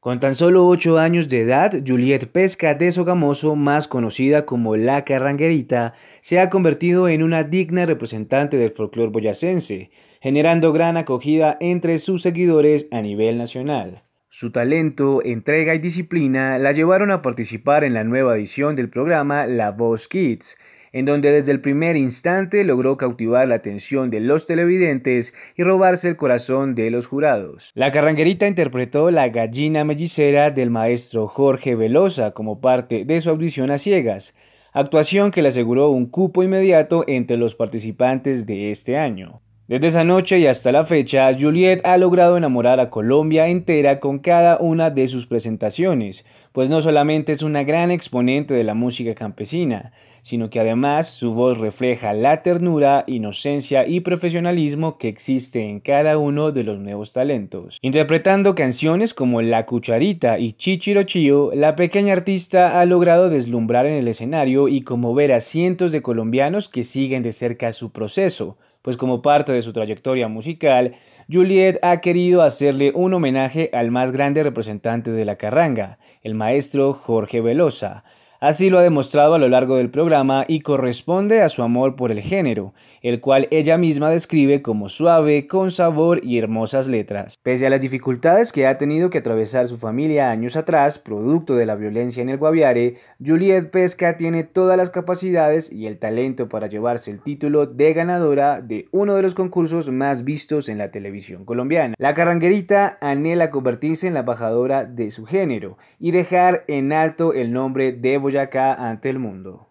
Con tan solo 8 años de edad, Juliet Pesca de Sogamoso, más conocida como La Carranguerita, se ha convertido en una digna representante del folclore boyacense, generando gran acogida entre sus seguidores a nivel nacional. Su talento, entrega y disciplina la llevaron a participar en la nueva edición del programa La Voz Kids, en donde desde el primer instante logró cautivar la atención de los televidentes y robarse el corazón de los jurados. La carranguerita interpretó la gallina mellicera del maestro Jorge Velosa como parte de su audición a ciegas, actuación que le aseguró un cupo inmediato entre los participantes de este año. Desde esa noche y hasta la fecha, Juliet ha logrado enamorar a Colombia entera con cada una de sus presentaciones, pues no solamente es una gran exponente de la música campesina, sino que además su voz refleja la ternura, inocencia y profesionalismo que existe en cada uno de los nuevos talentos. Interpretando canciones como La Cucharita y Chichirochío, la pequeña artista ha logrado deslumbrar en el escenario y conmover a cientos de colombianos que siguen de cerca su proceso, pues como parte de su trayectoria musical, Juliet ha querido hacerle un homenaje al más grande representante de la carranga, el maestro Jorge Velosa, Así lo ha demostrado a lo largo del programa y corresponde a su amor por el género, el cual ella misma describe como suave, con sabor y hermosas letras. Pese a las dificultades que ha tenido que atravesar su familia años atrás, producto de la violencia en el Guaviare, Juliet Pesca tiene todas las capacidades y el talento para llevarse el título de ganadora de uno de los concursos más vistos en la televisión colombiana. La carranguerita anhela convertirse en la embajadora de su género y dejar en alto el nombre de acá ante el mundo.